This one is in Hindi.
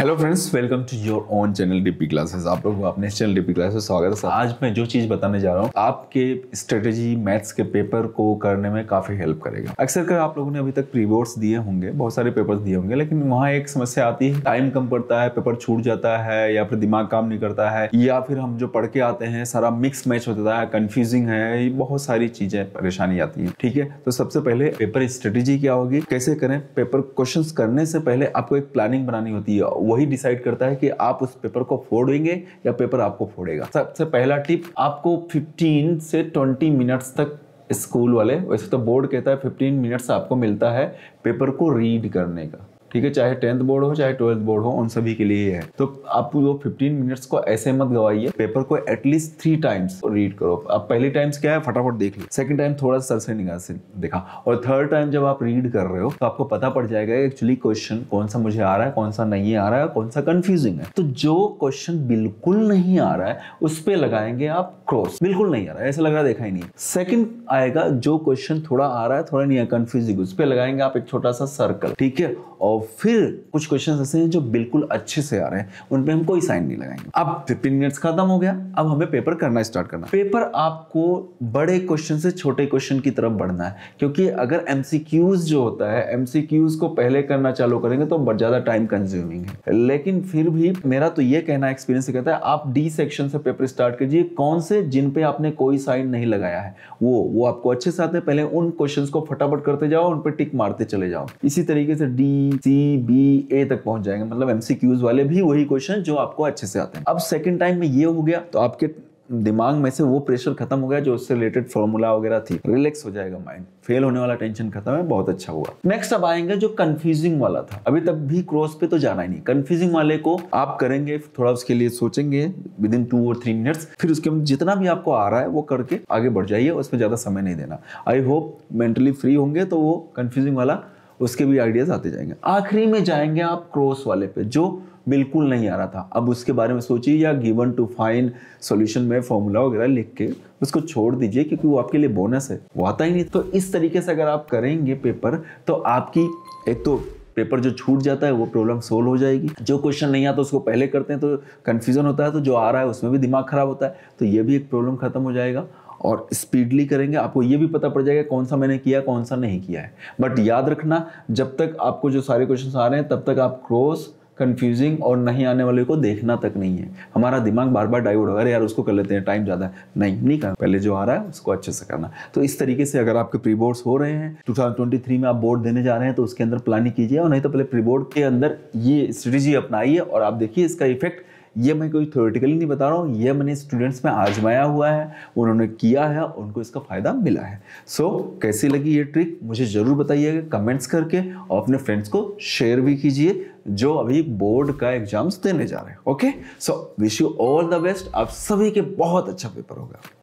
Hello friends welcome to your own channel DP classes आप लोगों अपने चैनल डीपी क्लासेस स्वागत है। आज मैं जो चीज़ बताने जा रहा हूँ, आपके स्ट्रेटेजी मैथ्स के पेपर को करने में काफ़ी हेल्प करेगा। अक्सर कर आप लोगों ने अभी तक प्री बोर्ड्स दिए होंगे, बहुत सारे पेपर्स दिए होंगे, लेकिन वहाँ एक समस्या आती है। टाइम कम पड़ता है पेपर छूट जाता है, या फिर दिमाग काम नहीं करता है, या फिर हम जो पढ़ के आते हैं, सारा मिक्स मैच हो जाता है कन्फ्यूजिंग है बहुत सारी चीज़ें, परेशानी आती है। ठीक है? तो सबसे पहले पेपर स्ट्रेटेजी क्या होगी? कैसे करें? पेपर क्वेश्चन करने से पहले आपको एक प्लानिंग बनानी होती है। वही डिसाइड करता है कि आप उस पेपर को फोड़ेंगे या पेपर आपको फोड़ेगा। सबसे पहला टिप आपको 15 से 20 मिनट्स तक स्कूल वाले, वैसे तो बोर्ड कहता है 15 मिनट्स आपको मिलता है पेपर को रीड करने का। ठीक है, चाहे टेंथ बोर्ड हो, चाहे ट्वेल्थ बोर्ड हो, उन सभी के लिए है। तो आप वो 15 मिनट्स को ऐसे मत गवाइए। पेपर को at least three times read करो। अब पहली टाइम्स क्या है? फटाफट देख लो। सेकंड टाइम थोड़ा सर से निगाह से देखा। और थर्ड टाइम जब आप रीड कर रहे हो तो आपको पता पड़ जाएगा एक्चुअली क्वेश्चन कौन सा मुझे आ रहा है, कौन सा नहीं आ रहा है, कौन सा कंफ्यूजिंग है। तो जो क्वेश्चन बिल्कुल नहीं आ रहा है, उस पर लगाएँगे आप क्रॉस बिल्कुल नहीं आ रहा है। ऐसा लग रहा देखा ही नहीं सेकंड आएगा, जो क्वेश्चन थोड़ा आ रहा है, थोड़ा नहीं है कंफ्यूजिंग उस पर लगाएँगे आप एक छोटा सा सर्कल ठीक है? और फिर कुछ क्वेश्चन ऐसे हैं जो बिल्कुल अच्छे से आ रहे हैं, उन पे हम कोई साइन नहीं लगाएँगे। अब 15 मिनट्स खत्म हो गया, अब हमें पेपर करना स्टार्ट करना। पेपर आपको बड़े क्वेश्चन से छोटे क्वेश्चन की तरफ़ बढ़ना है, क्योंकि अगर एमसीक्यूज जो होता है एमसीक्यूज को पहले करना चालू करेंगे तो ज़्यादा टाइम कंज्यूमिंग है। लेकिन फिर भी मेरा तो ये कहना एक्सपीरियंस से कहता है, आप डी सेक्शन से पेपर स्टार्ट कीजिए, कौन से जिन पे आपने कोई साइन नहीं लगाया है, वो वो आपको अच्छे से आते हैं, पहले उन क्वेश्चन को फटाफट करते जाओ, उन पर टिक मारते चले जाओ। इसी तरीके से डी सी बी ए तक पहुँच जाएँगे। मतलब एमसीक्यूज वाले भी वही क्वेश्चन जो आपको अच्छे से आते हैं। अब सेकंड टाइम में ये हो गया तो आपके दिमाग में से वो प्रेशर खत्म हो गया जो उससे रिलेटेड फॉर्मूला वगैरह थी। रिलैक्स हो जाएगा माइंड फेल होने वाला टेंशन खत्म है, बहुत अच्छा हुआ। नेक्स्ट अब आएँगे जो कंफ्यूजिंग वाला था। अभी तक भी क्रॉस पे तो जाना ही नहीं। कंफ्यूजिंग वाले को आप करेंगे, थोड़ा उसके लिए सोचेंगे विद इन टू और थ्री मिनट्स फिर उसके जितना भी आपको आ रहा है वो करके आगे बढ़ जाइए, उसमें ज़्यादा समय नहीं देना। आई होप मेंटली फ्री होंगे तो वो कंफ्यूजिंग वाला उसके भी आइडियाज़ आते जाएँगे। आखिरी में जाएँगे आप क्रॉस वाले पे, जो बिल्कुल नहीं आ रहा था। अब उसके बारे में सोचिए या गिवन टू फाइन सॉल्यूशन में फॉर्मूला वगैरह लिख के उसको छोड़ दीजिए क्योंकि वो आपके लिए बोनस है। वो आता ही नहीं। तो इस तरीके से अगर आप करेंगे पेपर तो आपकी, एक तो पेपर जो छूट जाता है, वो प्रॉब्लम सोल्व हो जाएगी। जो क्वेश्चन नहीं आता तो उसको पहले करते हैं तो कन्फ्यूज़न होता है तो जो आ रहा है, उसमें भी दिमाग खराब होता है। तो ये भी एक प्रॉब्लम खत्म हो जाएगा। और स्पीडली करेंगे, आपको ये भी पता पड़ जाएगा कौन सा मैंने किया, कौन सा नहीं किया है। बट याद रखना, जब तक आपको जो सारे क्वेश्चन आ रहे हैं, तब तक आप क्रॉस कंफ्यूजिंग और नहीं आने वाले को देखना तक नहीं है। हमारा दिमाग बार बार डाइवर्ट होगा, अरे यार उसको कर लेते हैं टाइम ज़्यादा है। नहीं नहीं करना। पहले जो आ रहा है, उसको अच्छे से करना। तो इस तरीके से अगर आपके प्री बोर्ड्स हो रहे हैं 2023 में आप बोर्ड देने जा रहे हैं तो उसके अंदर प्लानिंग कीजिए और नहीं तो पहले प्री बोर्ड के अंदर ये स्ट्रेटेजी अपनाइए और आप देखिए इसका इफ़ेक्ट ये मैं कोई थ्योरेटिकली नहीं बता रहा हूँ ये मैंने स्टूडेंट्स में आजमाया हुआ है उन्होंने किया है उनको इसका फ़ायदा मिला है। सो so, कैसी लगी ये ट्रिक मुझे ज़रूर बताइएगा कमेंट्स करके और अपने फ्रेंड्स को शेयर भी कीजिए जो अभी बोर्ड का एग्ज़ाम्स देने जा रहे हैं okay so wish you all the best आप सभी के बहुत अच्छा पेपर होगा।